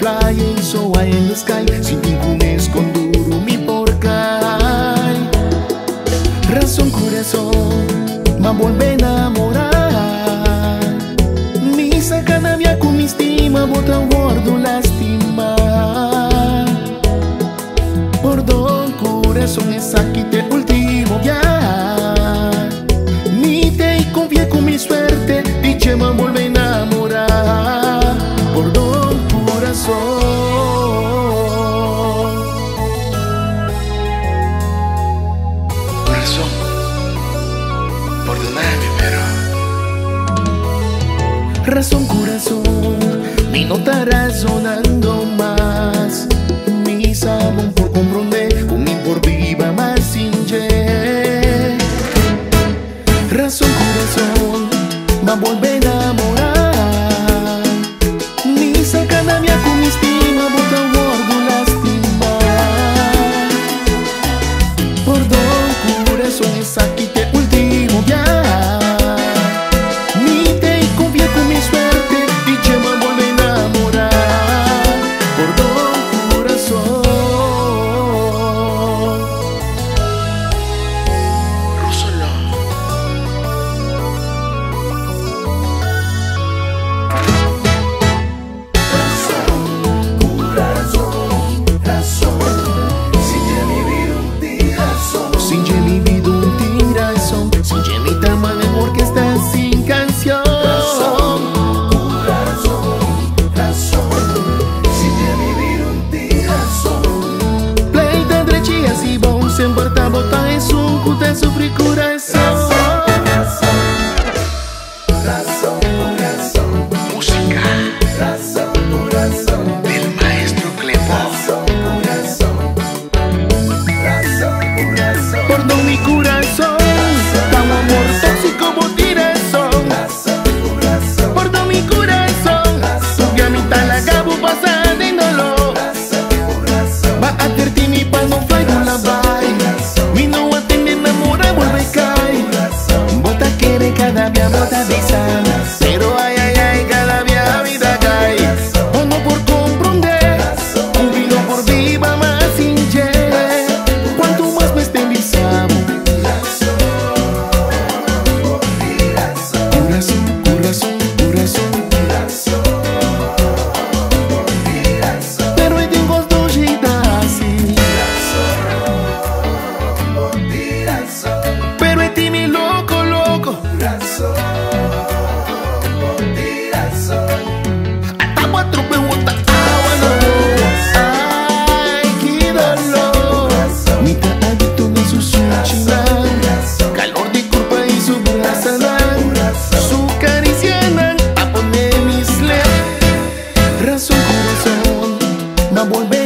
flying so high in the sky. Sin impunes con duro mi porcay Razón corazón, me vuelve a enamorar. Mi sacana me con mi estima, bota guardo lástima Perdón corazón, es aquí te último ya. Razón corazón, mi nota sonando más Mi sabón por comprender, un por viva más sin ye. Razón corazón, va a volver a enamorar te sufrí curar. había Razón corazón, no volver